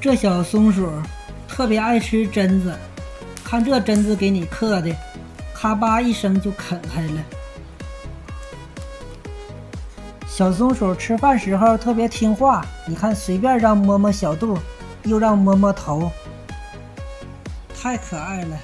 这小松鼠特别爱吃榛子看这榛子给你嗑的咔吧一声就啃开了。小松鼠吃饭时候特别听话你看随便让摸摸小肚又让摸摸头太可爱了。